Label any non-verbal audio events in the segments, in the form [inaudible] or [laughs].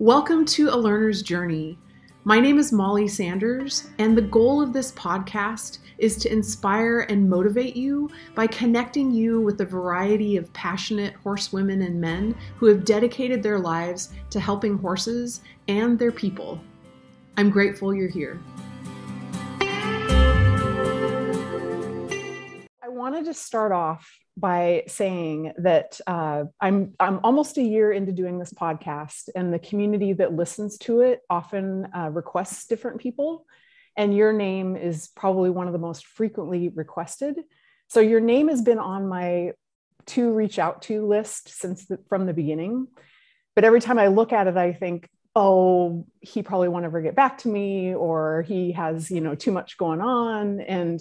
Welcome to A Learner's Journey. My name is Molly Sanders, and the goal of this podcast is to inspire and motivate you by connecting you with a variety of passionate horsewomen and men who have dedicated their lives to helping horses and their people. I'm grateful you're here. I wanted to start off by saying that uh, I'm I'm almost a year into doing this podcast, and the community that listens to it often uh, requests different people, and your name is probably one of the most frequently requested. So your name has been on my to reach out to list since the, from the beginning, but every time I look at it, I think, oh, he probably won't ever get back to me, or he has you know too much going on, and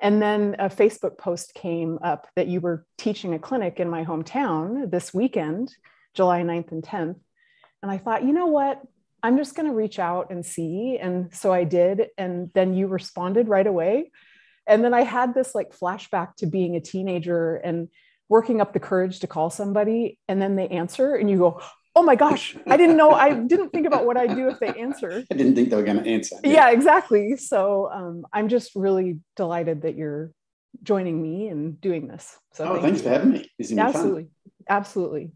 and then a Facebook post came up that you were teaching a clinic in my hometown this weekend, July 9th and 10th. And I thought, you know what? I'm just going to reach out and see. And so I did. And then you responded right away. And then I had this like flashback to being a teenager and working up the courage to call somebody. And then they answer, and you go, oh my gosh, I didn't know. I didn't think about what I'd do if they answer. I didn't think they were going to answer. Yeah, yeah exactly. So um, I'm just really delighted that you're joining me and doing this. So oh, thank thanks you. for having me. absolutely, absolutely.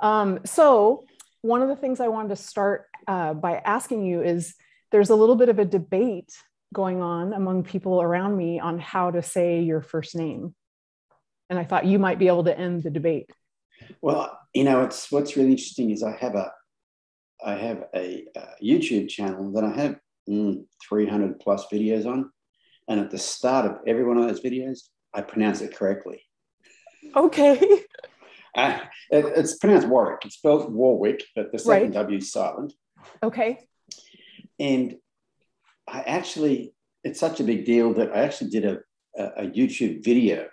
Um, so one of the things I wanted to start uh, by asking you is there's a little bit of a debate going on among people around me on how to say your first name. And I thought you might be able to end the debate. Well, you know, it's what's really interesting is I have a I have a, a YouTube channel that I have mm, 300 plus videos on, and at the start of every one of those videos, I pronounce it correctly. Okay. [laughs] Uh, it, it's pronounced Warwick. It's spelled Warwick, but the second right. W is silent. Okay. And I actually, it's such a big deal that I actually did a, a, a YouTube video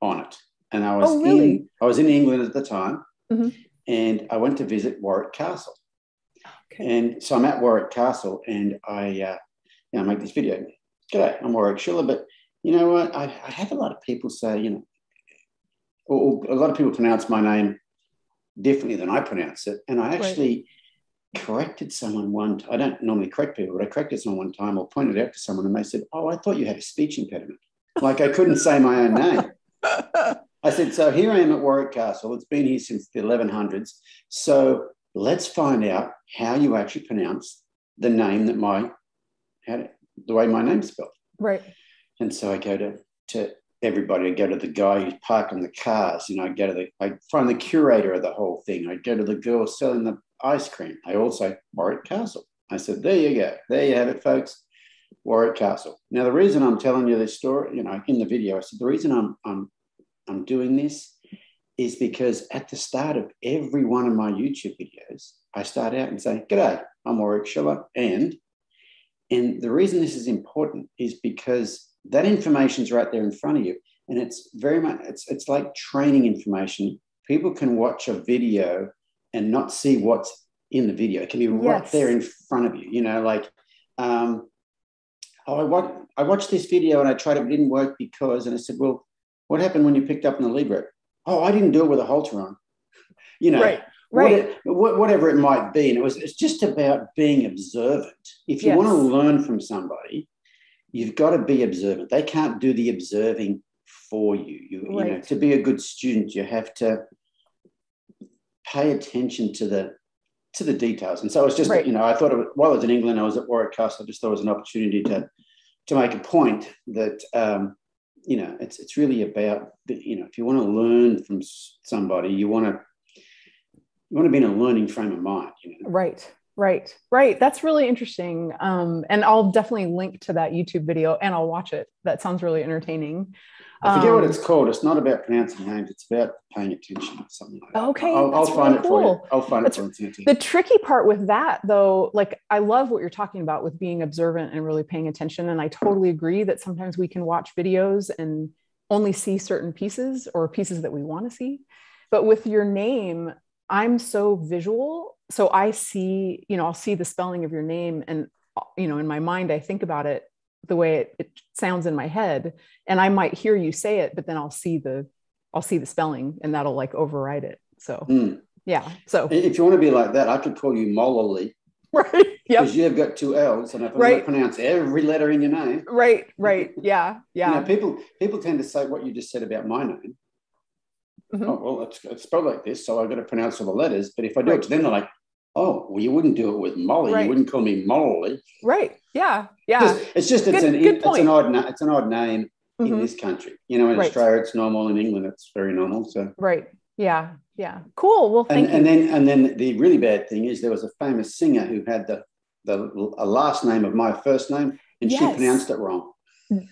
on it and I was oh, really? in I was in England at the time, mm-hmm. and I went to visit Warwick Castle. Okay. And so I'm at Warwick Castle, and I, uh, you know, make this video. G'day, I'm Warwick Schiller, but you know what? I, I have a lot of people say, you know, or, or, a lot of people pronounce my name differently than I pronounce it, and I actually. Right. corrected someone one time. I don't normally correct people, but I corrected someone one time or pointed out to someone and they said, Oh, I thought you had a speech impediment. Like I couldn't say my own name. [laughs] I said, so here I am at Warwick Castle. It's been here since the 1100s. So let's find out how you actually pronounce the name that my, how, the way my name's spelled. Right. And so I go to, to everybody. I go to the guy who's parking the cars. You know, I go to the, I find the curator of the whole thing. I go to the girl selling the ice cream. I also Warwick Castle. I said, there you go. There you have it, folks. Warwick Castle. Now, the reason I'm telling you this story, you know, in the video, I said the reason I'm, I'm I'm doing this is because at the start of every one of my YouTube videos, I start out and say, G'day, I'm Warwick Schiller. And, and the reason this is important is because that information is right there in front of you. And it's very much, it's, it's like training information. People can watch a video and not see what's in the video. It can be yes. right there in front of you. You know, like, um, oh, I, watch, I watched this video and I tried it, it didn't work because, and I said, well, what happened when you picked up in the leg Oh, I didn't do it with a halter on. You know, right, right. What, whatever it might be. And it was, it's just about being observant. If you yes. want to learn from somebody, you've got to be observant. They can't do the observing for you. You, right. you know, to be a good student, you have to pay attention to the to the details. And so it was just, right. you know, I thought was, while I was in England, I was at Warwick Castle. I just thought it was an opportunity to to make a point that um, you know, it's it's really about you know, if you want to learn from somebody, you want to you want to be in a learning frame of mind. You know? Right. Right, right. That's really interesting. Um, and I'll definitely link to that YouTube video and I'll watch it. That sounds really entertaining. I forget um, what it's called. It's not about pronouncing names. It's about paying attention or something like that. Okay. I'll, I'll find really it for you. I'll find that's, it for you. The tricky part with that, though, like I love what you're talking about with being observant and really paying attention. And I totally agree that sometimes we can watch videos and only see certain pieces or pieces that we want to see. But with your name, I'm so visual. So I see, you know, I'll see the spelling of your name and, you know, in my mind, I think about it the way it, it sounds in my head and i might hear you say it but then i'll see the i'll see the spelling and that'll like override it so mm. Yeah. So if you want to be like that, I could call you Molly. [laughs] Right. Yeah. Because you've got two L's, and if I'm Right. pronounce every letter in your name, Right. Right. [laughs] Yeah. Yeah. you know, people people tend to say what you just said about my name. Mhm. Oh well, it's, it's spelled like this, so I've got to pronounce all the letters. But if I do Right. it to them, they're like, "Oh, well, you wouldn't do it with Molly. Right. You wouldn't call me Molly." Right. Yeah. Yeah. Just- it's just it's Good- an good it's an odd it's an odd name in Mhm. this country. You know, in Right. Australia it's normal, in England it's very normal. So Right. Yeah. Yeah. Cool. Well, and, thank and you. then and then the really bad thing is there was a famous singer who had the the a last name of my first name and she pronounced it wrong.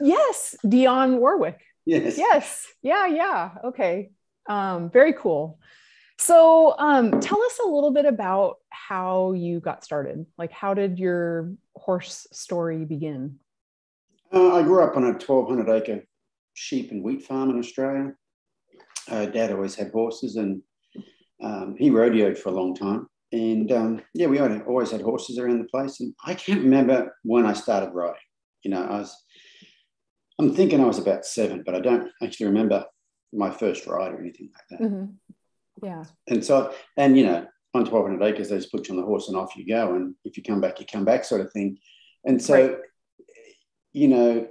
yes. Dionne Warwick. Yes. Yes. Yeah. Yeah. Okay. Um, very cool. So um, tell us a little bit about how you got started. Like, how did your horse story begin? Uh, I grew up on a 1,200 acre sheep and wheat farm in Australia. Uh, Dad always had horses and um, he rodeoed for a long time. And um, yeah, we always had horses around the place. And I can't remember when I started riding. You know, I was, I'm thinking I was about seven, but I don't actually remember my first ride or anything like that. Mhm. Yeah. And so, and you know, on 1200 acres, they just put you on the horse and off you go. And if you come back, you come back, sort of thing. And so, Right. you know,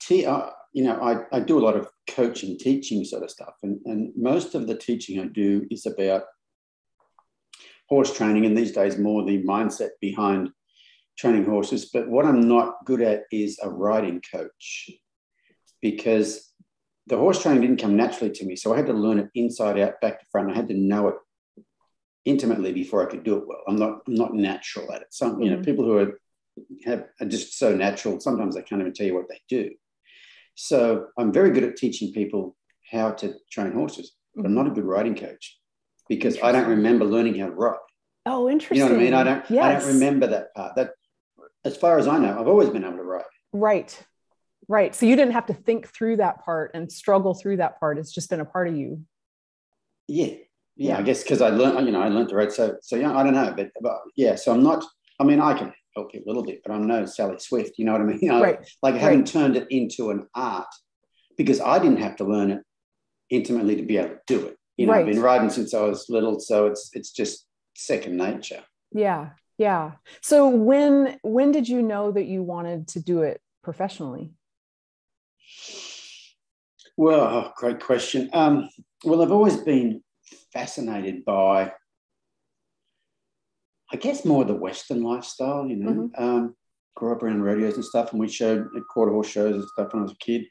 t- uh, you know, I, I do a lot of coaching, teaching sort of stuff. And, and most of the teaching I do is about horse training. And these days, more the mindset behind training horses. But what I'm not good at is a riding coach because the horse training didn't come naturally to me. So I had to learn it inside out, back to front. I had to know it intimately before I could do it well. I'm not I'm not natural at it. Some you know Mhm. people who are have are just so natural. Sometimes they can't even tell you what they do. So I'm very good at teaching people how to train horses, but I'm not a good riding coach because I don't remember learning how to ride. Oh, interesting. You know what I mean? I don't Yes. I don't remember that part. That as far as I know, I've always been able to ride. Right. Right. So you didn't have to think through that part and struggle through that part. It's just been a part of you. Yeah, yeah. Yeah. I guess because I learned, you know, I learned to ride. So, so yeah, I don't know, but, but yeah. So I'm not. I mean, I can help you a little bit, but I'm no Sally Swift. You know what I mean? [laughs] I, Right. Like I haven't turned it into an art because I didn't have to learn it intimately to be able to do it. You know, I've been riding since I was little, so it's it's just second nature. Yeah. Yeah. So when when did you know that you wanted to do it professionally? Well, oh, great question. Um, well, I've always been fascinated by, I guess, more the Western lifestyle. You know, um, grew up around rodeos and stuff, and we showed at quarter horse shows and stuff when I was a kid.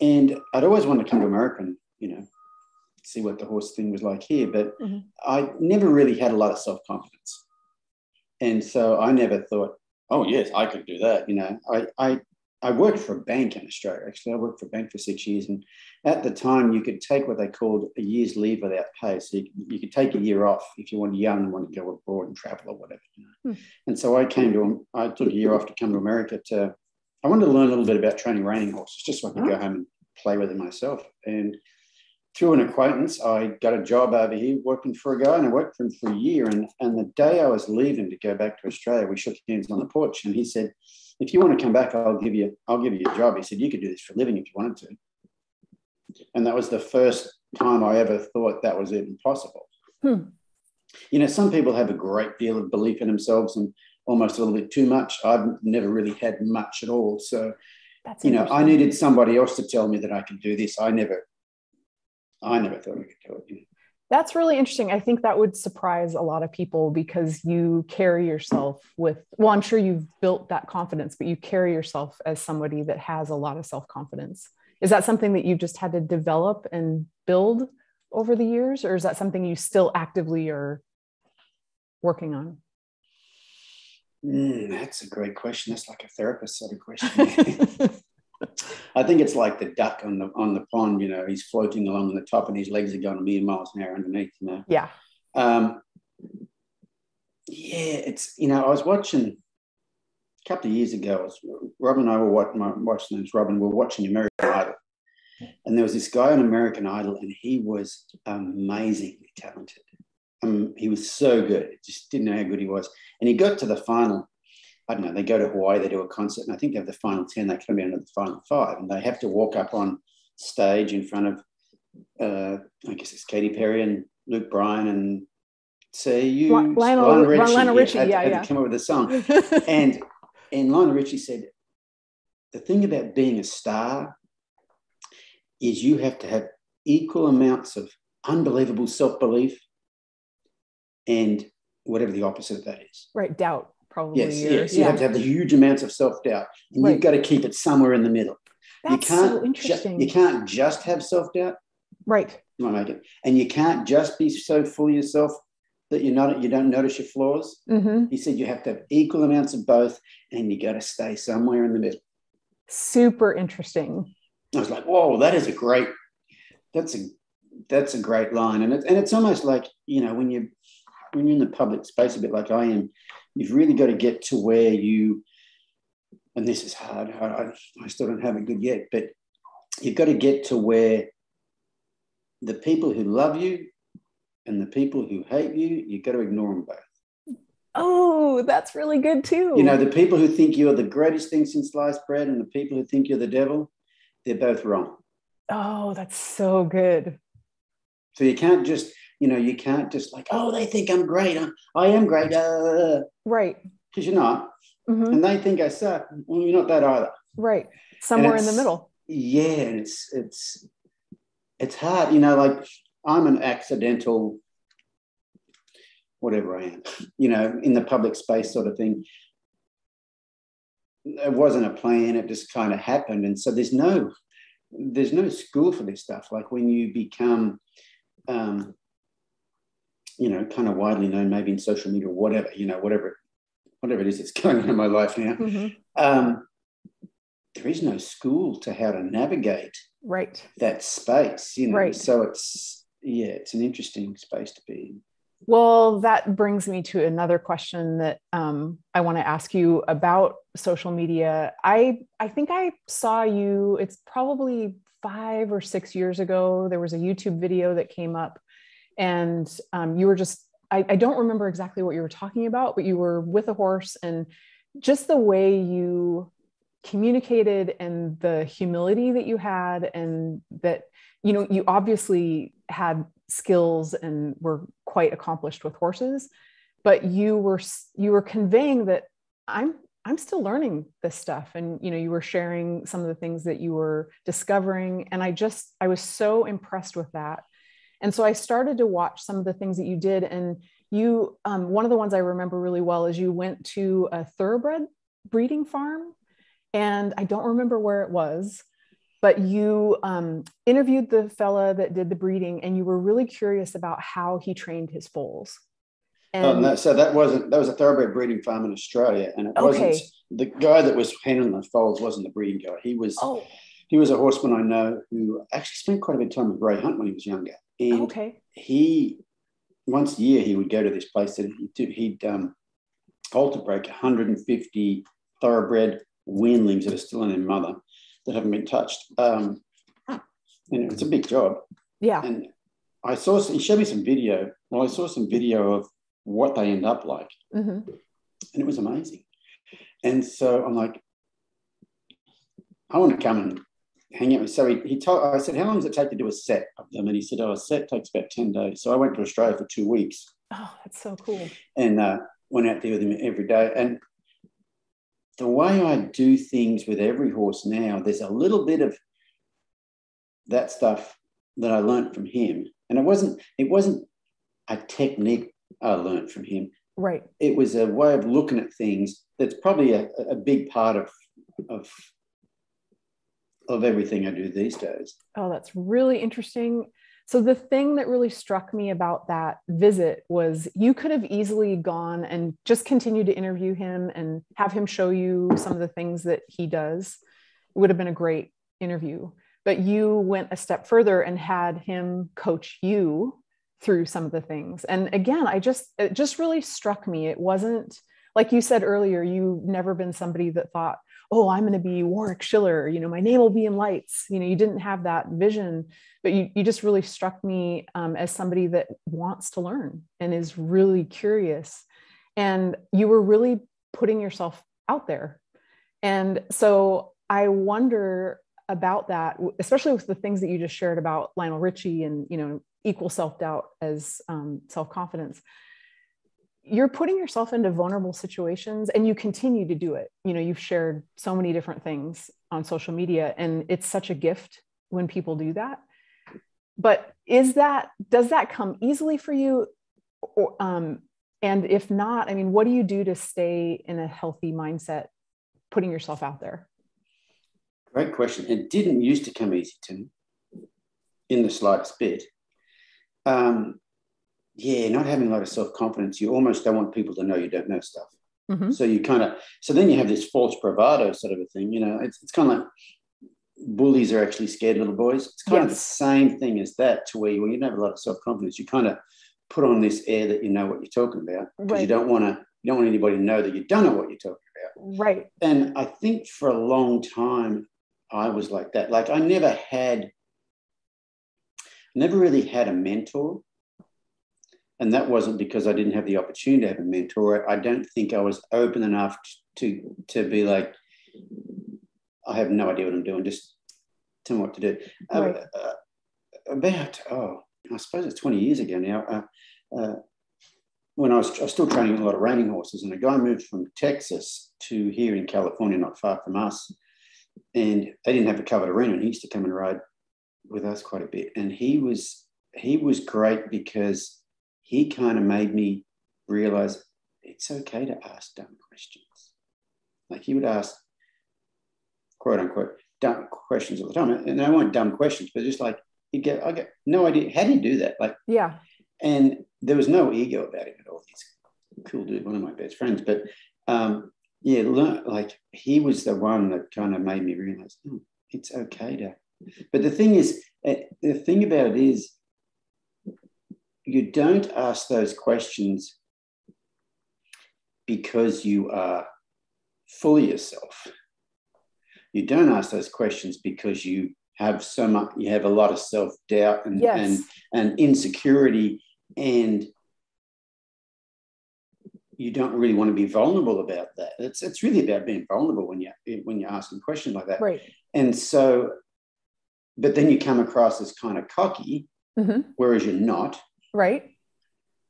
And I'd always wanted to come to America and, you know, see what the horse thing was like here, but Mhm. I never really had a lot of self confidence, and so I never thought, oh yes, I could do that. You know, I I I worked for a bank in Australia. Actually, I worked for a bank for six years, and at the time, you could take what they called a year's leave without pay. So you, you could take a year off if you wanted to young and wanted to go abroad and travel or whatever. You know? Hmm. And so I came to, I took a year off to come to America to, I wanted to learn a little bit about training reining horses, just so I could go Oh. home and play with them myself. And through an acquaintance, I got a job over here working for a guy, and I worked for him for a year. And, and the day I was leaving to go back to Australia, we shook hands on the porch, and he said, "If you want to come back, I'll give you, I'll give you a job." He said, "You could do this for a living if you wanted to." And that was the first time I ever thought that was even possible. Hmm. You know, some people have a great deal of belief in themselves and almost a little bit too much. I've never really had much at all. So, That's you know, I needed somebody else to tell me that I could do this. I never, I never thought I could do it. That's really interesting. I think that would surprise a lot of people because you carry yourself with, well, I'm sure you've built that confidence, but you carry yourself as somebody that has a lot of self confidence. Is that something that you've just had to develop and build over the years, or is that something you still actively are working on? Mm, that's a great question. That's like a therapist sort of question. [laughs] [laughs] [laughs] I think it's like the duck on the on the pond. You know, he's floating along the top, and his legs are going a million miles an hour underneath. You know. yeah. Um, yeah, it's you know I was watching a couple of years ago. Was, Robin and I were watching. My wife's name's Robin. We were watching American Idol, and there was this guy on American Idol, and he was amazingly talented. Um, he was so good. Just didn't know how good he was. And he got to the final. I don't know. They go to Hawaii. They do a concert, and I think they have the final ten. They come down to the final five, and they have to walk up on stage in front of, uh, I guess it's Katy Perry and Luke Bryan and say you Lionel, Lionel Richie, Lionel Richie yeah, yeah, had yeah. to come up with a song. [laughs] and and Lionel Richie said, the thing about being a star is you have to have equal amounts of unbelievable self-belief and whatever the opposite of that is. Right, doubt probably. Yes, yes. You yeah. have to have the huge amounts of self-doubt. And right. you've got to keep it somewhere in the middle. That's you can't so interesting. Ju- you can't just have self-doubt. Right. You might make it. And you can't just be so full of yourself that you're not you don't notice your flaws. Mm-hmm. He said you have to have equal amounts of both, and you got to stay somewhere in the middle. Super interesting. I was like, whoa, that is a great. That's a that's a great line, and it's and it's almost like you know when you when you're in the public space a bit like I am, you've really got to get to where you. And this is hard. I, I still don't have it good yet, but you've got to get to where the people who love you and the people who hate you, you've got to ignore them both. Oh, that's really good too. You know, the people who think you're the greatest thing since sliced bread and the people who think you're the devil, they're both wrong. Oh, that's so good. So you can't just, you know, you can't just like, oh, they think I'm great. I'm, I am great. Uh, right. Because you're not. Mm-hmm. And they think I suck. Well, you're not that either. Right. Somewhere in the middle. Yeah. And it's, it's, it's hard, you know, like I'm an accidental, whatever I am, you know, in the public space sort of thing. It wasn't a plan, it just kind of happened. And so there's no, there's no school for this stuff. Like when you become, um, you know, kind of widely known, maybe in social media or whatever, you know, whatever, whatever it is that's [laughs] going on in my life now. Mm-hmm. Um, there is no school to how to navigate right that space you know right. so it's yeah it's an interesting space to be in well that brings me to another question that um, i want to ask you about social media i i think i saw you it's probably five or six years ago there was a youtube video that came up and um, you were just I, I don't remember exactly what you were talking about but you were with a horse and just the way you communicated and the humility that you had and that you know you obviously had skills and were quite accomplished with horses but you were you were conveying that i'm i'm still learning this stuff. And you know you were sharing some of the things that you were discovering. And i just i was so impressed with that and so i started to watch some of the things that you did and you um, one of the ones i remember really well is you went to a thoroughbred breeding farm and I don't remember where it was, but you um, interviewed the fella that did the breeding, and you were really curious about how he trained his foals. And um, that, so that wasn't that was a thoroughbred breeding farm in Australia, and it okay. wasn't the guy that was handling the foals wasn't the breeding guy. He was oh. he was a horseman I know who actually spent quite a bit of time with Ray Hunt when he was younger, and okay. he once a year he would go to this place that he'd, he'd um, halter break 150 thoroughbred weanlings that are still in their mother that haven't been touched. Um, and it's a big job. Yeah. And I saw, he showed me some video. Well, I saw some video of what they end up like. Mm-hmm. And it was amazing. And so I'm like, I want to come and hang out. with. So he, he told, I said, how long does it take to do a set of them? And he said, oh, a set takes about 10 days. So I went to Australia for two weeks. Oh, that's so cool. And uh, went out there with him every day. And the way I do things with every horse now, there's a little bit of that stuff that I learned from him. And it wasn't, it wasn't a technique I learned from him. Right. It was a way of looking at things that's probably a, a big part of of of everything I do these days. Oh, that's really interesting. So, the thing that really struck me about that visit was you could have easily gone and just continued to interview him and have him show you some of the things that he does. It would have been a great interview. But you went a step further and had him coach you through some of the things. And again, I just, it just really struck me. It wasn't like you said earlier, you've never been somebody that thought, oh, I'm going to be Warwick Schiller, you know, my name will be in lights. You know, you didn't have that vision, but you, you just really struck me um, as somebody that wants to learn and is really curious. And you were really putting yourself out there. And so I wonder about that, especially with the things that you just shared about Lionel Richie and, you know, equal self-doubt as um, self-confidence you're putting yourself into vulnerable situations and you continue to do it. You know you've shared so many different things on social media and it's such a gift when people do that. But is that does that come easily for you? Or, um, and if not i mean what do you do to stay in a healthy mindset putting yourself out there? Great question. It didn't used to come easy to me in the slightest bit. Um, yeah, not having a lot of self confidence, you almost don't want people to know you don't know stuff. Mm-hmm. So you kind of, so then you have this false bravado sort of a thing. You know, it's, it's kind of like bullies are actually scared little boys. It's kind yes. of the same thing as that, to where you, when you don't have a lot of self confidence, you kind of put on this air that you know what you're talking about because right. you don't want to, you don't want anybody to know that you don't know what you're talking about. Right. And I think for a long time, I was like that. Like I never had, never really had a mentor and that wasn't because I didn't have the opportunity to have a mentor. I don't think I was open enough to to be like, I have no idea what I'm doing. Just tell me what to do. Uh, right. Uh, uh, about oh, I suppose it's 20 years ago now. Uh, uh, when I was, I was, still training a lot of reining horses, and a guy moved from Texas to here in California, not far from us, and they didn't have a covered arena, and he used to come and ride with us quite a bit. And he was he was great because he kind of made me realize it's okay to ask dumb questions. Like he would ask, quote unquote, dumb questions all the time. And I weren't dumb questions, but just like he'd get, I get no idea. How do you do that? Like, yeah. And there was no ego about him at all. He's cool dude, one of my best friends. But um, yeah, like he was the one that kind of made me realize oh, it's okay to. But the thing is, eh, the thing about it is, you don't ask those questions because you are fully yourself. You don't ask those questions because you have so much, you have a lot of self doubt and, yes. and, and insecurity, and you don't really want to be vulnerable about that. It's, it's really about being vulnerable when you when you're asking questions like that. Right. And so, but then you come across as kind of cocky, mm-hmm. whereas you're not. Right.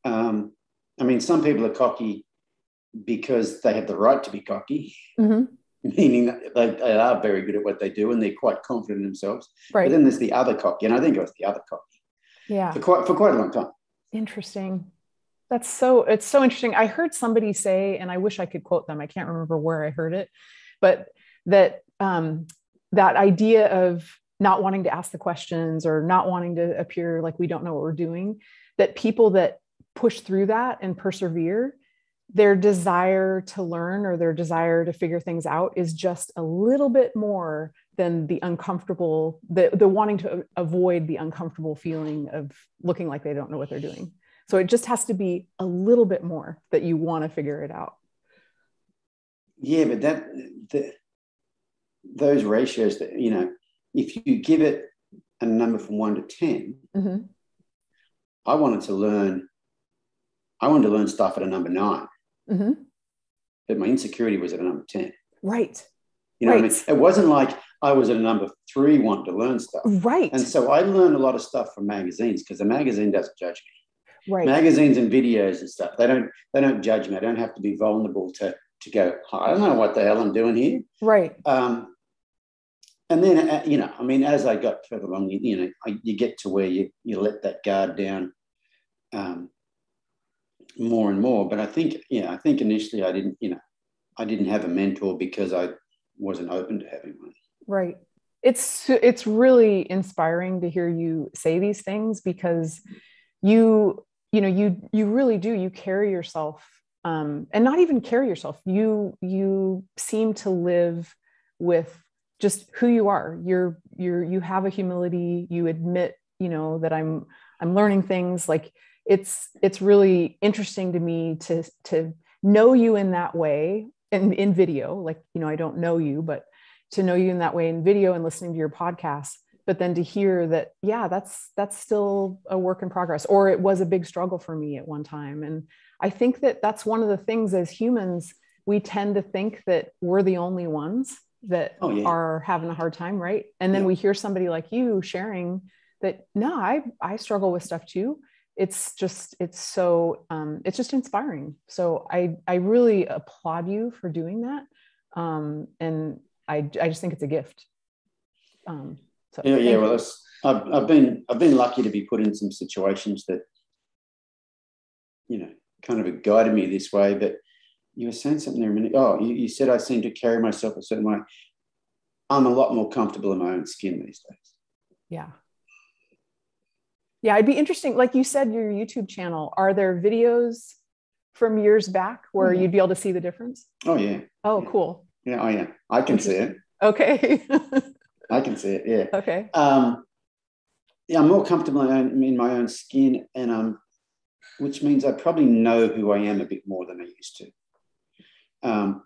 Um, I mean, some people are cocky because they have the right to be cocky, mm-hmm. [laughs] meaning that they, they, are very good at what they do and they're quite confident in themselves. Right. But then there's the other cocky, and I think it was the other cocky. Yeah. For quite for quite a long time. Interesting. That's so it's so interesting. I heard somebody say, and I wish I could quote them. I can't remember where I heard it, but that um, that idea of not wanting to ask the questions or not wanting to appear like we don't know what we're doing that people that push through that and persevere their desire to learn or their desire to figure things out is just a little bit more than the uncomfortable the, the wanting to avoid the uncomfortable feeling of looking like they don't know what they're doing so it just has to be a little bit more that you want to figure it out yeah but that the, those ratios that you know if you give it a number from one to 10 mm-hmm. I wanted to learn, I wanted to learn stuff at a number 9 mm-hmm. but my insecurity was at a number 10. Right. You know right. I mean? It wasn't like I was at a number three wanting to learn stuff. Right. And so I learned a lot of stuff from magazines because the magazine doesn't judge me. Right. Magazines and videos and stuff. They don't they don't judge me. I don't have to be vulnerable to to go, I don't know what the hell I'm doing here. Right. Um, and then uh, you know i mean as i got further along you, you know I, you get to where you you let that guard down um, more and more. But i think yeah i think initially i didn't you know i didn't have a mentor because i wasn't open to having one. Right. It's it's really inspiring to hear you say these things because you you know you you really do. You carry yourself um, and not even carry yourself. You you seem to live with just who you are. You're you're you have a humility. You admit you know that i'm i'm learning things. Like it's it's really interesting to me to to know you in that way and in video. Like you know i don't know you but to know you in that way in video and listening to your podcast but then to hear that yeah that's that's still a work in progress or it was a big struggle for me at one time. And i think that that's one of the things as humans we tend to think that we're the only ones that oh, yeah. are having a hard time, right? And then yeah. we hear somebody like you sharing that no i i struggle with stuff too it's just it's so um, it's just inspiring so i i really applaud you for doing that um, and i i just think it's a gift um, so yeah yeah well that's I've, I've been i've been lucky to be put in some situations that you know kind of guided me this way but you were saying something there a minute oh you, you said i seem to carry myself a certain way i'm a lot more comfortable in my own skin these days yeah yeah, it'd be interesting. Like you said, your YouTube channel, are there videos from years back where mm-hmm. you'd be able to see the difference? Oh, yeah. Oh, yeah. cool. Yeah, oh, yeah. I can see it. Okay. I can see it. Yeah. [laughs] Okay. Um, yeah, I'm more comfortable in my own skin, and um, which means I probably know who I am a bit more than I used to. Um,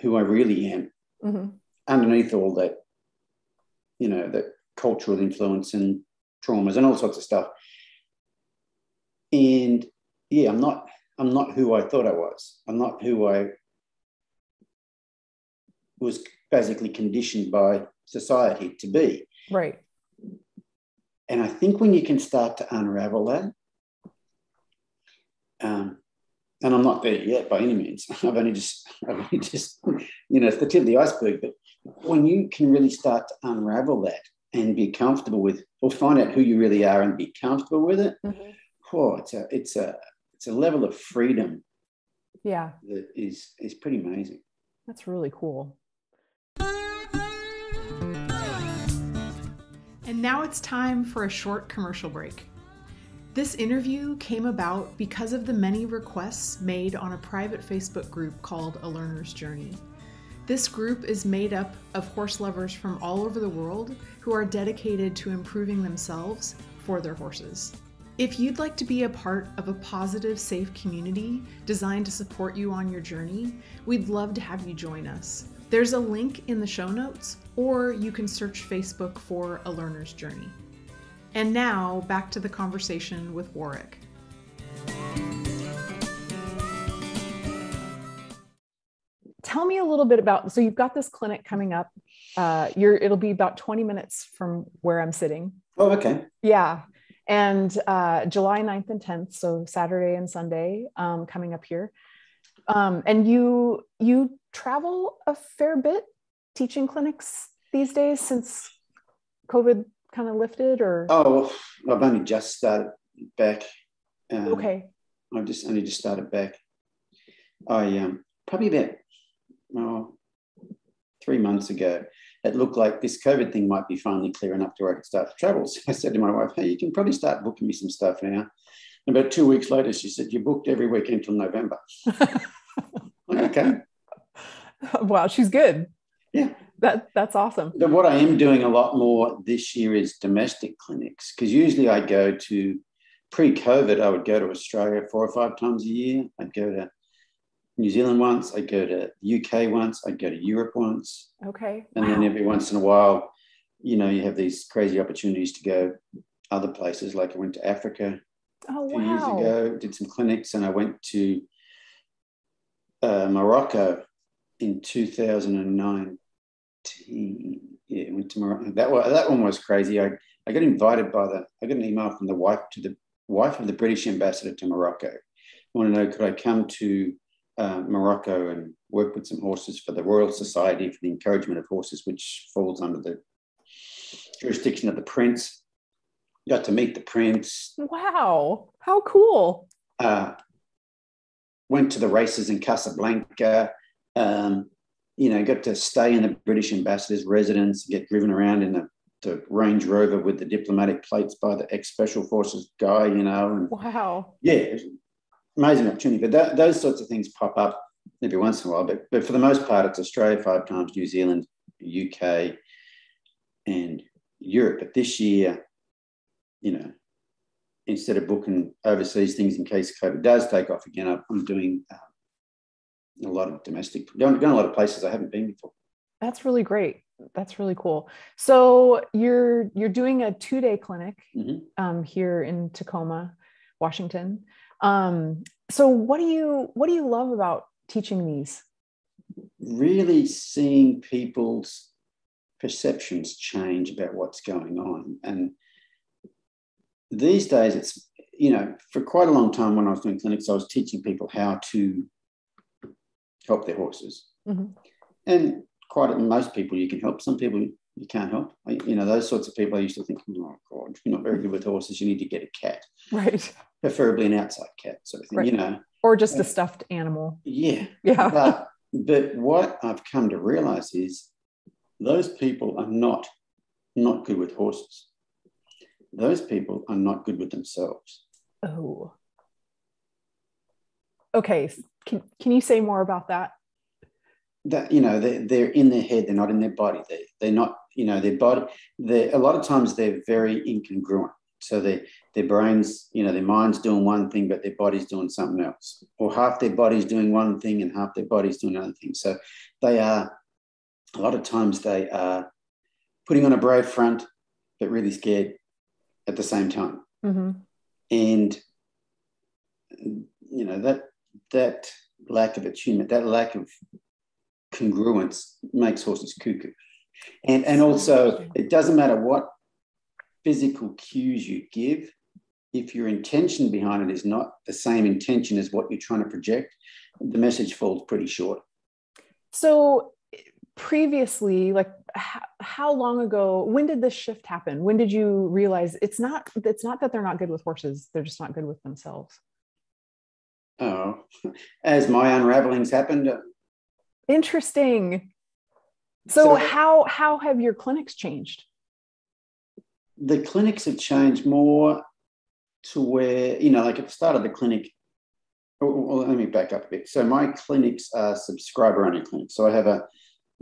who I really am mm-hmm. underneath all that, you know, that cultural influence and traumas and all sorts of stuff. And yeah, I'm not I'm not who I thought I was. I'm not who I was basically conditioned by society to be. Right. And I think when you can start to unravel that, um, and I'm not there yet by any means. [laughs] I've only just, [laughs] I've only just, you know, it's the tip of the iceberg. But when you can really start to unravel that and be comfortable with or find out who you really are and be comfortable with it mm-hmm. oh it's a it's a it's a level of freedom yeah that is is pretty amazing that's really cool and now it's time for a short commercial break this interview came about because of the many requests made on a private Facebook group called A Learner's Journey. This group is made up of horse lovers from all over the world who are dedicated to improving themselves for their horses. If you'd like to be a part of a positive, safe community designed to support you on your journey, we'd love to have you join us. There's a link in the show notes, or you can search Facebook for A Learner's Journey. And now, back to the conversation with Warwick. tell me a little bit about so you've got this clinic coming up uh, you're it'll be about 20 minutes from where i'm sitting. Oh okay. Yeah and uh, july 9th and 10th so saturday and sunday um, coming up here. Um, and you you travel a fair bit teaching clinics these days since covid kind of lifted or oh i've only just started back um, okay i've just only just started back i um probably about oh, three months ago, it looked like this COVID thing might be finally clear enough to where I could start to travel. [laughs] So I said to my wife, hey, you can probably start booking me some stuff now. And about two weeks later, she said, you booked every week until November. [laughs] okay. Wow, she's good. Yeah. That, that's awesome. But what I am doing a lot more this year is domestic clinics, because usually I go to pre COVID, I would go to Australia four or five times a year. I'd go to New Zealand once, I'd go to the UK once, I'd go to Europe once. Okay. And wow. then every once in a while, you know, you have these crazy opportunities to go other places. Like I went to Africa oh, a few wow. years ago, did some clinics, and I went to uh, Morocco in 2019. Yeah, went to Morocco. That one, that one was crazy. I, I got invited by the, I got an email from the wife to the wife of the British ambassador to Morocco. I want to know, could I come to uh, Morocco and work with some horses for the Royal Society for the Encouragement of Horses, which falls under the jurisdiction of the Prince. Got to meet the Prince. Wow, how cool! Uh, went to the races in Casablanca. Um, you know, got to stay in the British ambassador's residence, get driven around in the, the Range Rover with the diplomatic plates by the ex Special Forces guy, you know. And wow. Yeah, amazing opportunity. But that, those sorts of things pop up every once in a while. But, but for the most part, it's Australia five times, New Zealand, UK, and Europe. But this year, you know, instead of booking overseas things in case COVID does take off again, I'm doing um, a lot of domestic, going, a lot of places I haven't been before. That's really great. That's really cool. So you're you're doing a two day clinic mm-hmm. um, here in Tacoma, Washington. Um, so what do you what do you love about teaching these? Really seeing people's perceptions change about what's going on and these days it's you know for quite a long time when I was doing clinics, I was teaching people how to help their horses, mm-hmm. and quite most people you can help. Some people you can't help. You know those sorts of people. I used to think, oh God, you're not very good with horses. You need to get a cat, right? Preferably an outside cat, sort of thing. Right. You know, or just a stuffed animal. Yeah, yeah. But but what I've come to realize is those people are not not good with horses. Those people are not good with themselves. Oh. Okay. Can, can you say more about that? That, you know, they're, they're in their head, they're not in their body. They, they're not, you know, their body, they a lot of times they're very incongruent. So they, their brains, you know, their mind's doing one thing, but their body's doing something else. Or half their body's doing one thing and half their body's doing another thing. So they are, a lot of times they are putting on a brave front, but really scared at the same time. Mm-hmm. And you know that that lack of attunement, that lack of congruence makes horses cuckoo. And and also it doesn't matter what physical cues you give, if your intention behind it is not the same intention as what you're trying to project, the message falls pretty short. So previously like how, how long ago when did this shift happen when did you realize it's not it's not that they're not good with horses they're just not good with themselves oh. [laughs] As my unravelings happened uh, interesting. So, so how how have your clinics changed? The clinics have changed more to where you know like at the start of the clinic well, let me back up a bit. So my clinics are subscriber only clinics. So i have a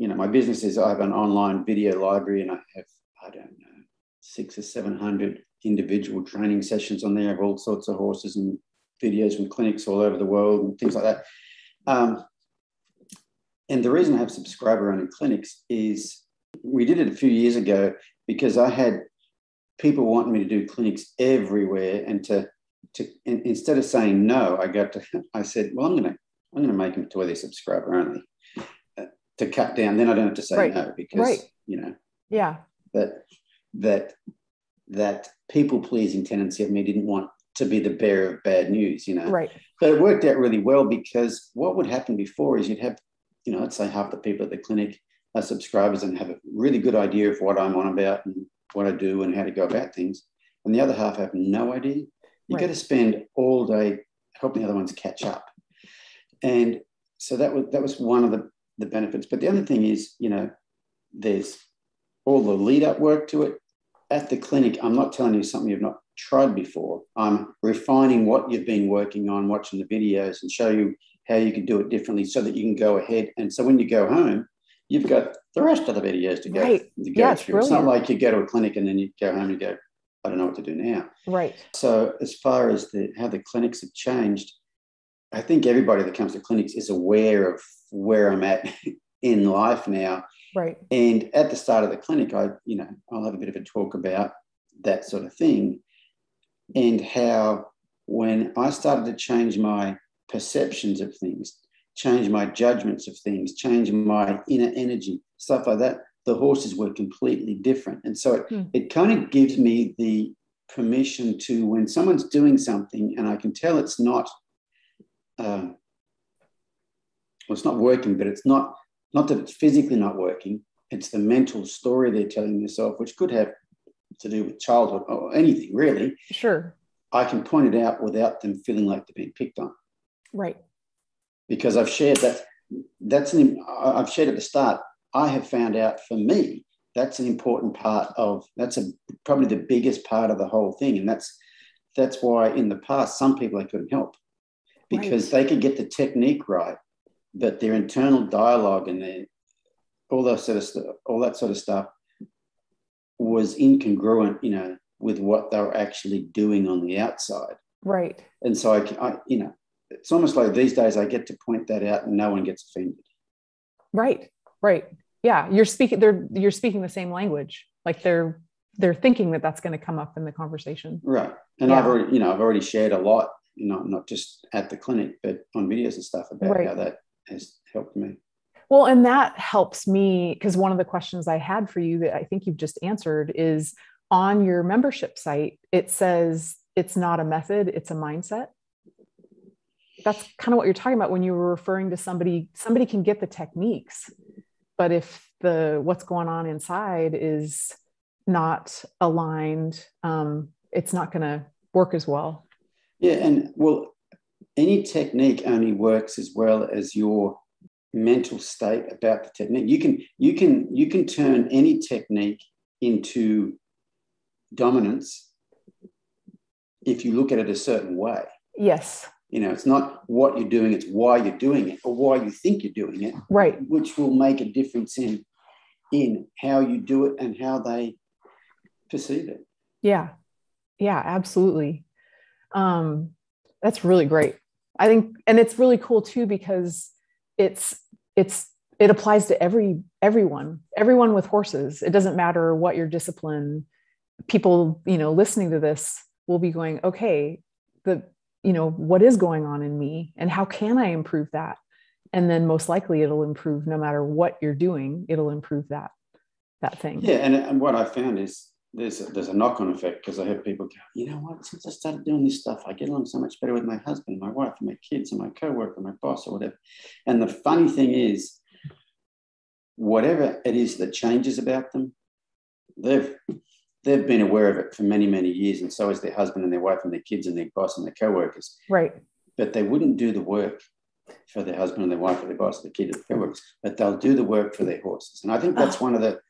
you know, my business is I have an online video library and I have, I don't know, six or 700 individual training sessions on there of all sorts of horses and videos from clinics all over the world and things like that. Um, and the reason I have subscriber only clinics is we did it a few years ago because I had people wanting me to do clinics everywhere and to to instead of saying no, I got to [laughs] I said, well, I'm gonna I'm gonna make them to where they're subscriber only to cut down, then I don't have to say right. no because right. you know, yeah, that that that people pleasing tendency of me didn't want to be the bearer of bad news, you know. Right. But it worked out really well because what would happen before is you'd have, you know, let's say half the people at the clinic are subscribers and have a really good idea of what I'm on about and what I do and how to go about things. And the other half have no idea. You right. got to spend all day helping the other ones catch up. And so that was that was one of the the benefits. But the other thing is, you know, there's all the lead up work to it. At the clinic, I'm not telling you something you've not tried before. I'm refining what you've been working on, watching the videos, and show you how you can do it differently so that you can go ahead. And so when you go home, you've got the rest of the videos to go, right. to go yeah, through. It's, it's not like you go to a clinic and then you go home and go, I don't know what to do now. Right. So as far as the how the clinics have changed, I think everybody that comes to clinics is aware of where I'm at [laughs] in life now. Right. And at the start of the clinic, I, you know, I'll have a bit of a talk about that sort of thing and how when I started to change my perceptions of things, change my judgments of things, change my inner energy, stuff like that, the horses were completely different. And so it, hmm. it kind of gives me the permission to, when someone's doing something and I can tell it's not um, well, it's not working, but it's not not that it's physically not working. It's the mental story they're telling themselves, which could have to do with childhood or anything really. Sure. I can point it out without them feeling like they're being picked on. Right. Because I've shared that. That's an. I've shared at the start. I have found out for me that's an important part of. That's a probably the biggest part of the whole thing, and that's that's why in the past some people I couldn't help because right. they could get the technique right, but their internal dialogue and their all that sort of all that sort of stuff was incongruent, you know, with what they were actually doing on the outside. Right. And so I, I, you know, it's almost like these days I get to point that out and no one gets offended. Right. Right. Yeah. You're speaking, they're, you're speaking the same language. Like they're, they're thinking that that's going to come up in the conversation. Right. And yeah. I've already, you know, I've already shared a lot you know, not just at the clinic, but on videos and stuff about right. how that has helped me. Well, and that helps me because one of the questions I had for you that I think you've just answered is on your membership site, it says it's not a method, it's a mindset. That's kind of what you're talking about when you were referring to somebody, somebody can get the techniques, but if the what's going on inside is not aligned, um, it's not going to work as well. Yeah, and well, any technique only works as well as your mental state about the technique. You can you can you can turn any technique into dominance if you look at it a certain way. Yes. You know, it's not what you're doing, it's why you're doing it or why you think you're doing it. Right. Which will make a difference in in how you do it and how they perceive it. Yeah. Yeah, absolutely. Um, that's really great. I think, and it's really cool too because it's it's it applies to every everyone, everyone with horses. It doesn't matter what your discipline. People, you know, listening to this will be going, okay, the you know what is going on in me, and how can I improve that? And then most likely it'll improve no matter what you're doing. It'll improve that that thing. Yeah, and, and what I found is there's a, there's a knock on effect because I have people go, you know what? Since I started doing this stuff, I get along so much better with my husband, my wife, and my kids, and my co-worker, my boss, or whatever. And the funny thing is, whatever it is that changes about them, they've they've been aware of it for many many years, and so is their husband and their wife and their kids and their boss and their co-workers. Right. But they wouldn't do the work for their husband and their wife or their boss, or their kids, or their co-workers, but they'll do the work for their horses. And I think that's ah. one of the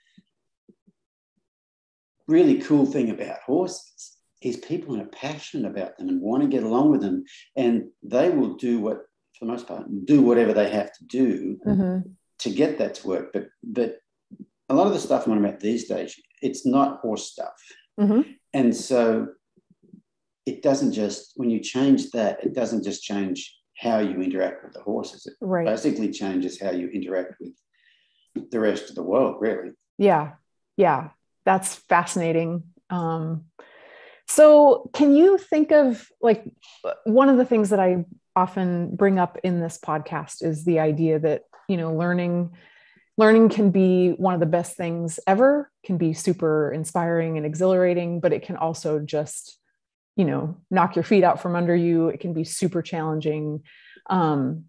really cool thing about horses is people are passionate about them and want to get along with them, and they will do what, for the most part, do whatever they have to do Mm-hmm. to get that to work. But but a lot of the stuff I'm on about these days, it's not horse stuff, Mm-hmm. and so it doesn't just when you change that, it doesn't just change how you interact with the horses. It Right. basically changes how you interact with the rest of the world, really. Yeah. Yeah. That's fascinating. Um, so, can you think of like one of the things that I often bring up in this podcast is the idea that, you know, learning learning can be one of the best things ever can be super inspiring and exhilarating but it can also just you know knock your feet out from under you it can be super challenging um,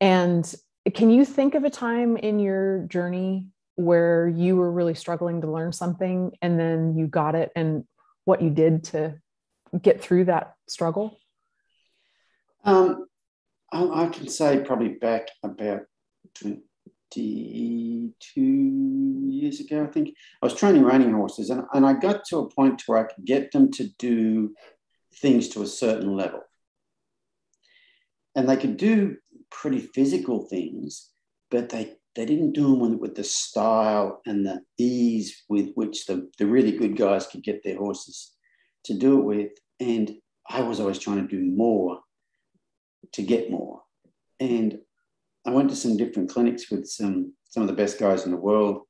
and can you think of a time in your journey where you were really struggling to learn something and then you got it and what you did to get through that struggle Um, I, I can say probably back about 22 years ago, I think. I was training reining horses and, and I got to a point where I could get them to do things to a certain level. And they could do pretty physical things, but they, they didn't do them with, the style and the ease with which the, the really good guys could get their horses to do it with. And I was always trying to do more to get more. And I went to some different clinics with some some of the best guys in the world,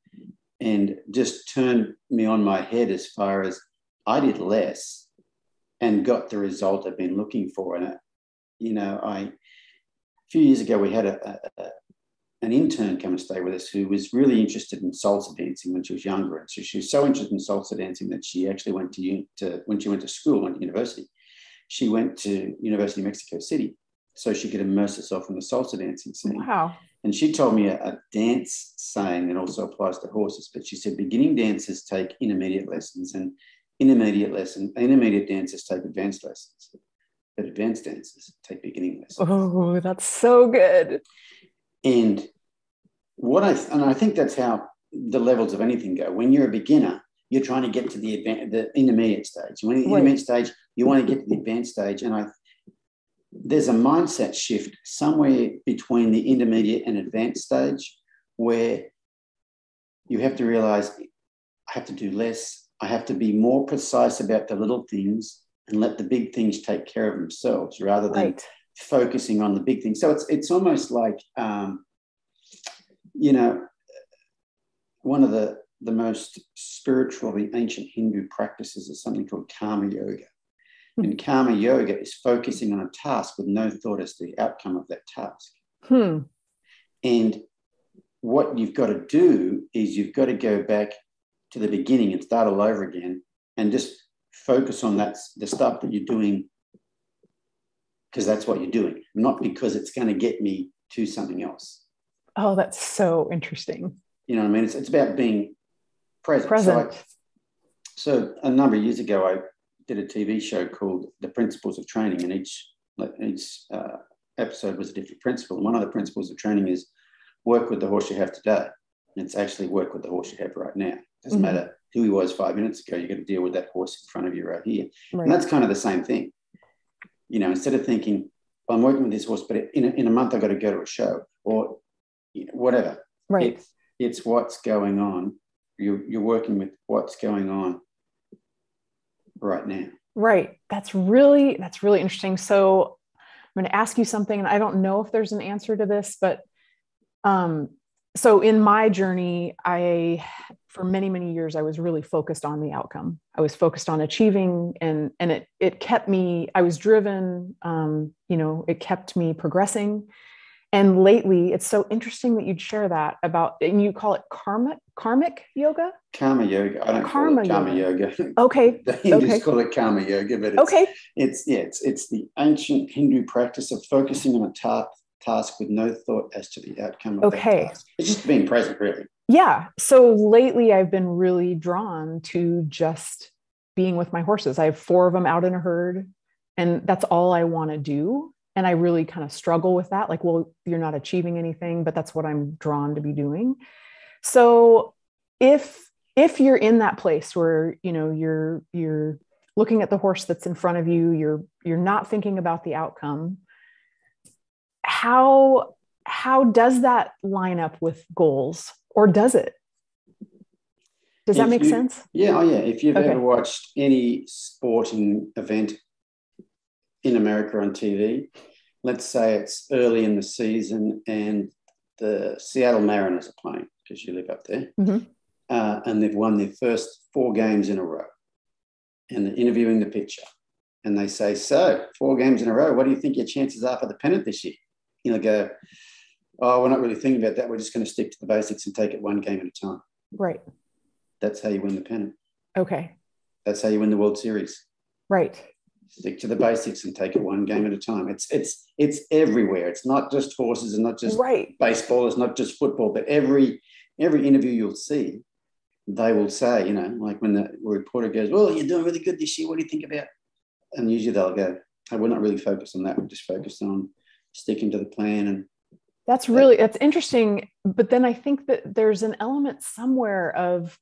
and just turned me on my head as far as I did less and got the result I've been looking for. And you know, I a few years ago we had a, a an intern come and stay with us who was really interested in salsa dancing when she was younger, and so she was so interested in salsa dancing that she actually went to, to when she went to school, went to university. She went to University of Mexico City so she could immerse herself in the salsa dancing scene. wow And she told me a, a dance saying that also applies to horses, but she said beginning dancers take intermediate lessons and intermediate lesson, intermediate dancers take advanced lessons, but advanced dancers take beginning lessons. oh that's so good And what I and I think that's how the levels of anything go. When you're a beginner, you're trying to get to the advanced, the intermediate stage. When you're in the intermediate stage, you want to get to the advanced stage. And I there's a mindset shift somewhere between the intermediate and advanced stage where you have to realize I have to do less. I have to be more precise about the little things and let the big things take care of themselves rather than right focusing on the big thing. So it's it's almost like um, you know one of the the most spiritually ancient Hindu practices is something called karma yoga. And karma yoga is focusing on a task with no thought as to the outcome of that task. hmm And what you've got to do is you've got to go back to the beginning and start all over again and just focus on that the stuff that you're doing because that's what you're doing, not because it's going to get me to something else. Oh, that's so interesting. You know what I mean? It's, it's about being present. Present. So, I, so a number of years ago, I did a TV show called The Principles of Training, and each each uh, episode was a different principle. And one of the principles of training is work with the horse you have today. And it's actually work with the horse you have right now. Doesn't mm-hmm. matter who he was five minutes ago. You're going to deal with that horse in front of you right here. Right. And that's kind of the same thing. You know, instead of thinking, well, I'm working with this horse, but in a, in a month I've got to go to a show or you know, whatever. Right. It's, it's what's going on. You're, you're working with what's going on right now. Right. That's really that's really interesting. So I'm going to ask you something, and I don't know if there's an answer to this, but um, so in my journey, I for many many years I was really focused on the outcome. I was focused on achieving, and and it it kept me. I was driven. Um, you know, it kept me progressing and lately it's so interesting that you'd share that about and you call it karmic karmic yoga karma yoga i don't karma call it karma yoga, yoga. okay [laughs] the hindus okay. call it karma yoga but it's, okay it's yeah it's it's the ancient hindu practice of focusing on a task task with no thought as to the outcome of okay. that task. it's just being present really. Yeah. So lately i've been really drawn to just being with my horses. I have four of them out in a herd and that's all i want to do. And i really kind of struggle with that like well you're not achieving anything but that's what i'm drawn to be doing. So if if you're in that place where you know you're you're looking at the horse that's in front of you you're you're not thinking about the outcome how how does that line up with goals or does it does if that make you, sense yeah oh yeah if you've okay. ever watched any sporting event in America on TV. Let's say it's early in the season and the Seattle Mariners are playing because you live up there, mm-hmm. uh, and they've won their first four games in a row. And they're interviewing the pitcher, and they say, "So, four games in a row. What do you think your chances are for the pennant this year?" He'll go, "Oh, we're not really thinking about that. We're just going to stick to the basics and take it one game at a time." Right. That's how you win the pennant. Okay. That's how you win the World Series. Right stick to the basics and take it one game at a time. It's it's it's everywhere. It's not just horses and not just right. baseball. It's not just football. But every every interview you'll see, they will say, you know, like when the reporter goes, "Well, you're doing really good this year. What do you think about?" And usually they'll go, "Hey, we're not really focused on that. We're just focused on sticking to the plan." And that's really that's interesting. But then I think that there's an element somewhere of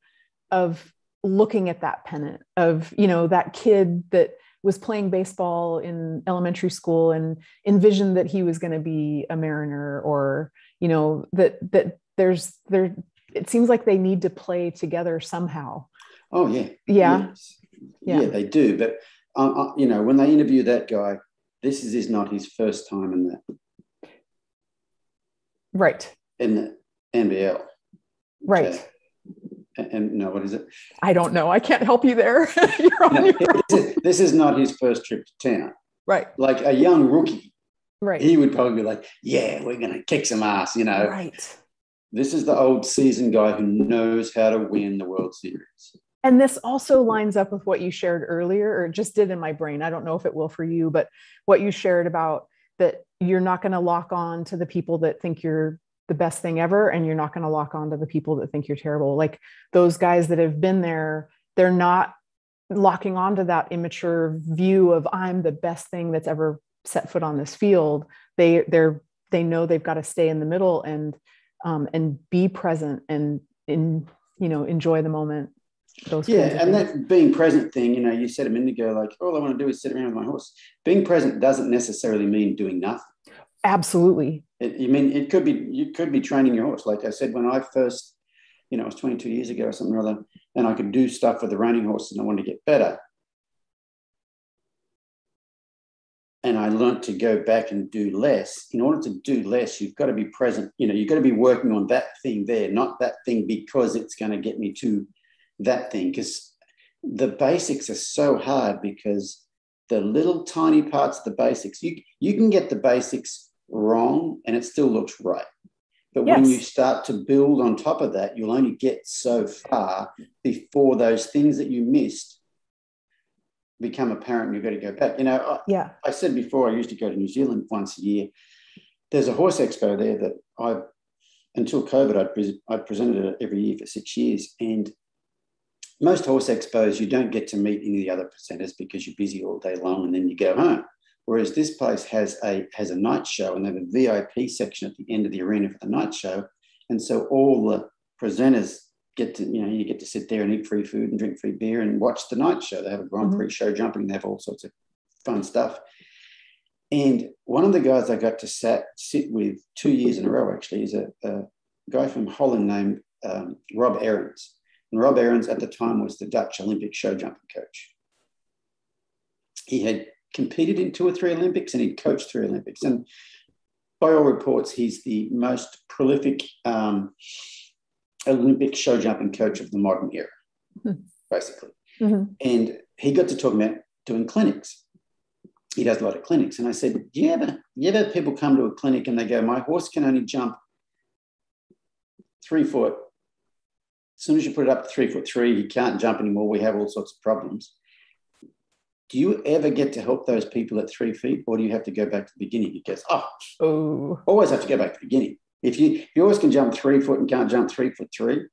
of looking at that pennant of you know that kid that was playing baseball in elementary school and envisioned that he was going to be a mariner or you know that that there's there it seems like they need to play together somehow oh yeah yeah yeah, yeah they do but uh, uh, you know when they interview that guy this is, is not his first time in the right in the nbl right uh, okay and no, what is it? I don't know. I can't help you there. [laughs] no, this, is, this, is, not his first trip to town. Right. Like a young rookie. Right. He would probably be like, yeah, we're going to kick some ass, you know. Right. This is the old seasoned guy who knows how to win the World Series. And this also lines up with what you shared earlier, or just did in my brain. I don't know if it will for you, but what you shared about that you're not going to lock on to the people that think you're the best thing ever and you're not going to lock on to the people that think you're terrible. Like those guys that have been there they're not locking on to that immature view of i'm the best thing that's ever set foot on this field. They they're they know they've got to stay in the middle and um, and be present and in you know enjoy the moment those yeah and that being present thing you know you said a minute ago like all i want to do is sit around with my horse being present doesn't necessarily mean doing nothing Absolutely. It, you mean it could be you could be training your horse. Like I said, when I first, you know, it was 22 years ago or something or other, and I could do stuff with the reining horse and I wanted to get better. And I learned to go back and do less. In order to do less, you've got to be present. You know, you've got to be working on that thing there, not that thing because it's going to get me to that thing. Because the basics are so hard because the little tiny parts of the basics, you, you can get the basics wrong and it still looks right. But yes. when you start to build on top of that, you'll only get so far before those things that you missed become apparent and you've got to go back. You know, I, Yeah. I said before, I used to go to New Zealand once a year. There's a horse expo there that I, until COVID, I'd, pre- I'd presented it every year for six years. And most horse expos, you don't get to meet any of the other presenters because you're busy all day long and then you go home. Whereas this place has a has a night show and they have a VIP section at the end of the arena for the night show. And so all the presenters get to, you know, you get to sit there and eat free food and drink free beer and watch the night show. They have a Grand Prix show jumping, they have all sorts of fun stuff. And one of the guys I got to sat, sit with two years in a row actually is a, a guy from Holland named um, Rob Ehrens. And Rob Ehrens at the time was the Dutch Olympic show jumping coach. He had competed in two or three Olympics and he'd coached three Olympics. And by all reports, he's the most prolific um, Olympic show jumping coach of the modern era, Mhm. basically. Mhm. And he got to talk about doing clinics. He does a lot of clinics. And I said, Do you ever, you ever people come to a clinic and they go, My horse can only jump three foot. As soon as you put it up to three foot three, he can't jump anymore. We have all sorts of problems. Do you ever get to help those people at three feet, or do you have to go back to the beginning? He goes, Oh, Oh. always have to go back to the beginning. If you if you always can jump three foot and can't jump three foot three,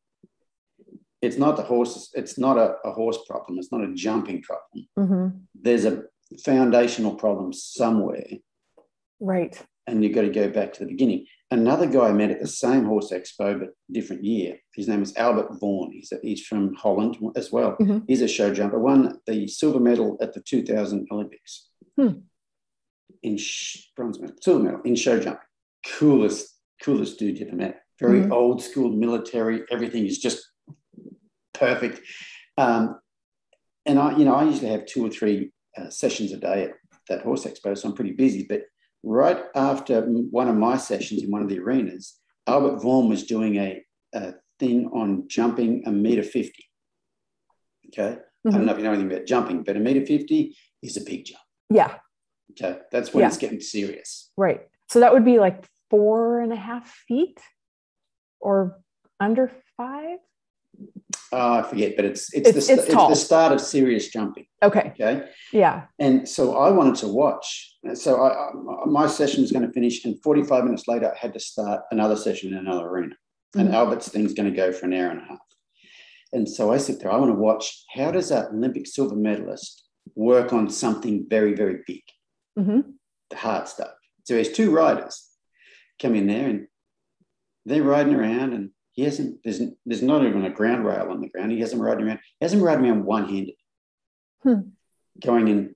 it's not the horses. It's not a, a horse problem. It's not a jumping problem. Mhm. There's a foundational problem somewhere, Right. and you've got to go back to the beginning. Another guy I met at the same horse expo, but different year. His name is Albert Voorn. He's, a, he's from Holland as well. Mhm. He's a show jumper. Won the silver medal at the 2000 Olympics. Hmm. In sh- bronze medal, silver medal in show jumping. Coolest, coolest dude you ever met. Very Mhm. old school military. Everything is just perfect. Um, and I, you know, I usually have two or three uh, sessions a day at that horse expo, so I'm pretty busy. But right after one of my sessions in one of the arenas, Albert Voorn was doing a, a thing on jumping a meter 50. Okay. I don't Mhm. know if you know anything about jumping, but a meter 50 is a big jump. Yeah. Okay. That's when Yeah. it's getting serious. Right. So that would be like four and a half feet or under five. Oh, I forget, but it's it's, It's- the, it's it's the start of serious jumping. Okay. Okay. Yeah. And so I wanted to watch. So I, I, my session was going to finish, and 45 minutes later, I had to start another session in another arena. And Mhm. Albert's thing's going to go for an hour and a half. And so I sit there. I want to watch how does that Olympic silver medalist work on something very, very big, hmm the hard stuff. So there's two riders come in there, and they're riding around, and he hasn't. There's there's not even a ground rail on the ground. He hasn't ridden around. He hasn't ridden around one handed. Hmm. Going in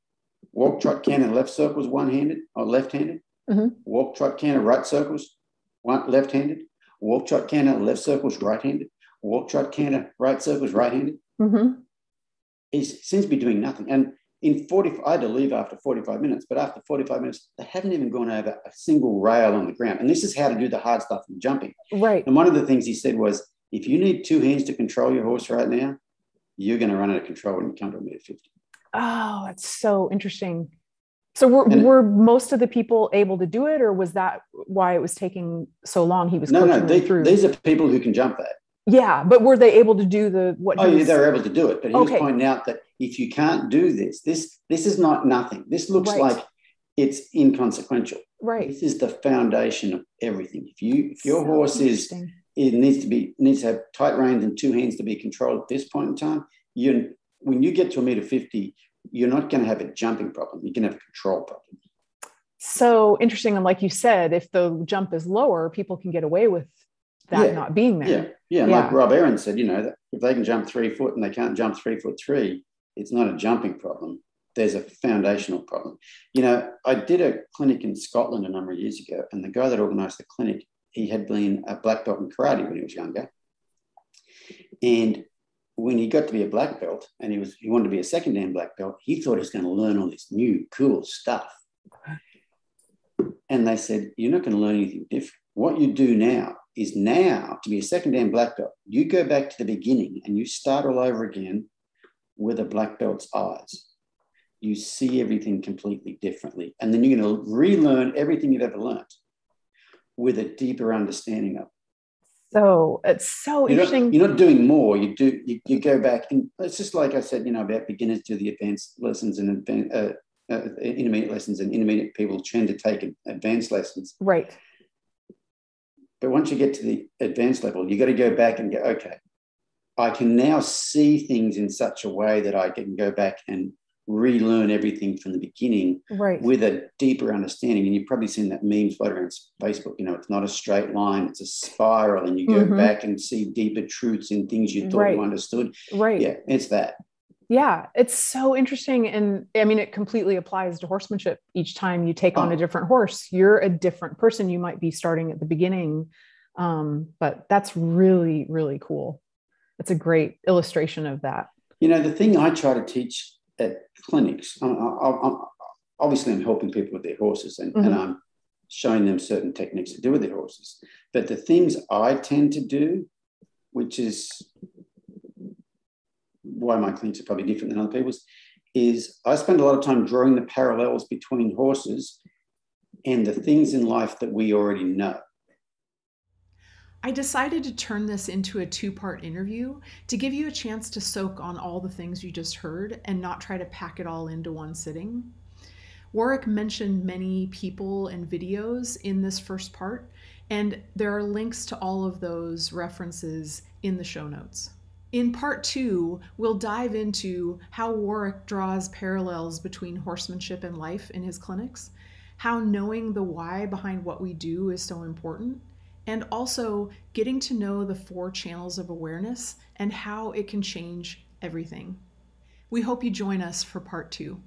walk, trot, canter, left circles, one handed or left handed. Mhm. Walk, trot, canter, right circles, one left handed. Walk, trot, canter, left circles, right handed. Walk, trot, canter, right circles, right handed. hmm He seems to be doing nothing. And in 40, I had to leave after 45 minutes, but after 45 minutes, they haven't even gone over a single rail on the ground. And this is how to do the hard stuff in jumping. Right. And one of the things he said was, if you need two hands to control your horse right now, you're going to run out of control when you come to a meter 50. Oh, that's so interesting. So were, And- were most of the people able to do it, or was that why it was taking so long? He was No, no, they, through. these are people who can jump that. yeah, but were they able to do the what? Oh, yeah, was- they were able to do it. But he was pointing out that if you can't do this, this this is not nothing. This looks Right. like it's inconsequential. right. This is the foundation of everything. If you if your So horse is it needs to be needs to have tight reins and two hands to be controlled at this point in time, you when you get to a meter 50, you're not going to have a jumping problem. You're going to have a control problem. so interesting. And like you said, if the jump is lower, people can get away with that Yeah. not being Yeah. there. Yeah. and Like Rob Aaron said, you know, that if they can jump three foot and they can't jump three foot three, it's not a jumping problem. There's a foundational problem. You know, I did a clinic in Scotland a number of years ago, and the guy that organized the clinic, he had been a black belt in karate when he was younger. And when he got to be a black belt and he was he wanted to be a second dan black belt, he thought he was going to learn all this new cool stuff. And they said, You're not going to learn anything different. What you do now is now to be a second dan black belt, you go back to the beginning and you start all over again with a black belt's eyes. You see everything completely differently. And then you're going to relearn everything you've ever learned with a deeper understanding of it. so it's so you're interesting. Not, you're not doing more. You do. You, you go back, and it's just like I said. You know about beginners do the advanced lessons and advanced, uh, uh, intermediate lessons, and intermediate people tend to take advanced lessons. Right. But once you get to the advanced level, you got to go back and go. Okay, I can now see things in such a way that I can go back and relearn everything from the beginning right. with a deeper understanding. And you've probably seen that meme float around Facebook. You know, it's not a straight line, it's a spiral, and you go mm-hmm. back and see deeper truths in things you thought right. you understood. Right. Yeah, it's that. Yeah, it's so interesting. And I mean, it completely applies to horsemanship. Each time you take oh. on a different horse, you're a different person. You might be starting at the beginning. Um, but that's really, really cool. It's a great illustration of that. You know, the thing I try to teach at clinics. I'm, I'm, obviously, I'm helping people with their horses and, mm-hmm. and I'm showing them certain techniques to do with their horses. But the things I tend to do, which is why my clinics are probably different than other people's, is I spend a lot of time drawing the parallels between horses and the things in life that we already know. I decided to turn this into a two part interview to give you a chance to soak on all the things you just heard and not try to pack it all into one sitting. Warwick mentioned many people and videos in this first part, and there are links to all of those references in the show notes. In part two, we'll dive into how Warwick draws parallels between horsemanship and life in his clinics, how knowing the why behind what we do is so important, and also getting to know the four channels of awareness and how it can change everything. We hope you join us for part two.